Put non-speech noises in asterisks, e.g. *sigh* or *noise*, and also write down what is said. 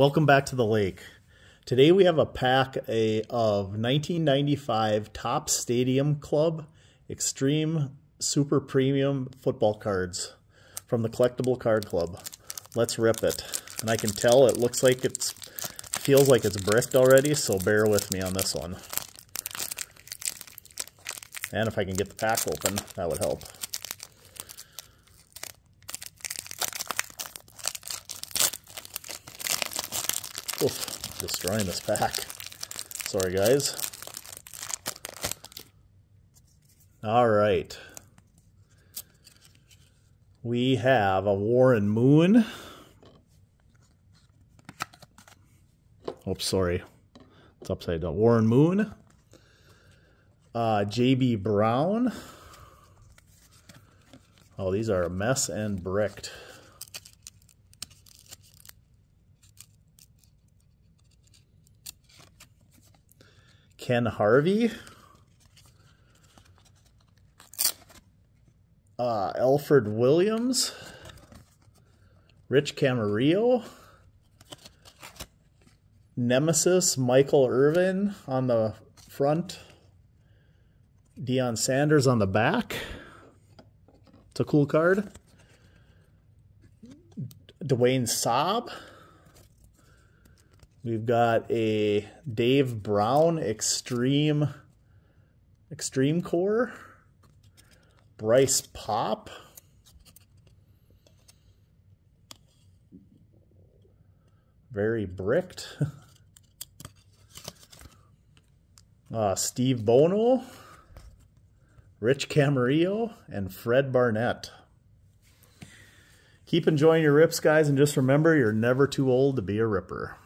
Welcome back to the lake. Today we have a pack a, of 1995 Topps Stadium Club Extreme Super Premium football cards from the Collectible Card Club. Let's rip it. And I can tell it looks like it's feels like it's bricked already, so bear with me on this one. And if I can get the pack open, that would help. Oof, destroying this pack. Sorry, guys. All right. We have a Warren Moon. Oops, sorry. It's upside down. Warren Moon. Uh, JB Brown. Oh, these are a mess and bricked. Ken Harvey. Uh, Alfred Williams. Rich Camarillo. Nemesis Michael Irvin on the front. Deion Sanders on the back. It's a cool card. Dwayne Sabb. We've got a Dave Brown Extreme Extreme Core. Bryce Paup. Very bricked. *laughs* uh, Steve Bono, Rich Camarillo, and Fred Barnett. Keep enjoying your rips, guys, and just remember, you're never too old to be a ripper.